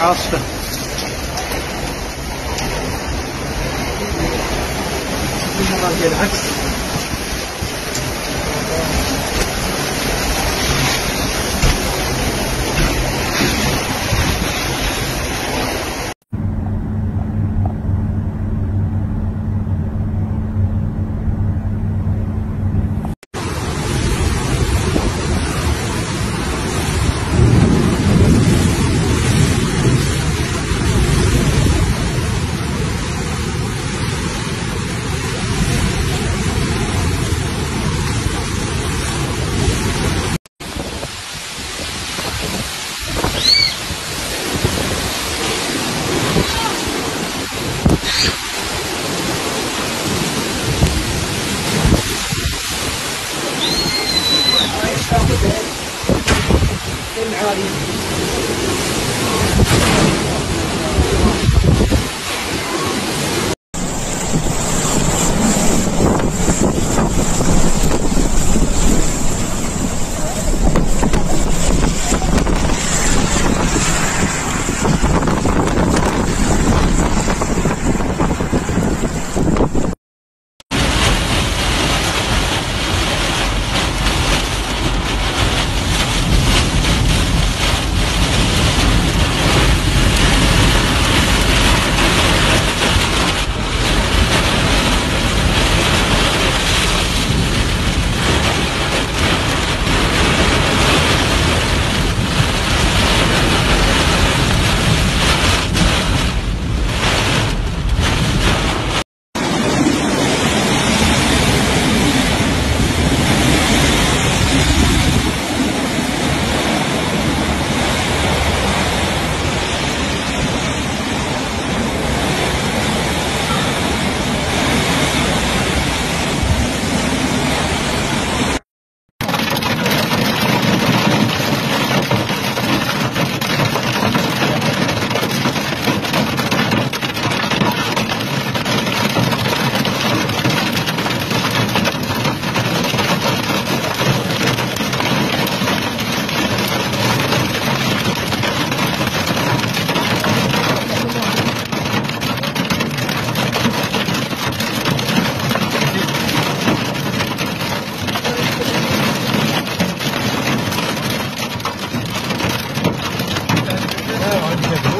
عاصفة العكس. تاخذ المعالي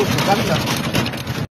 bukan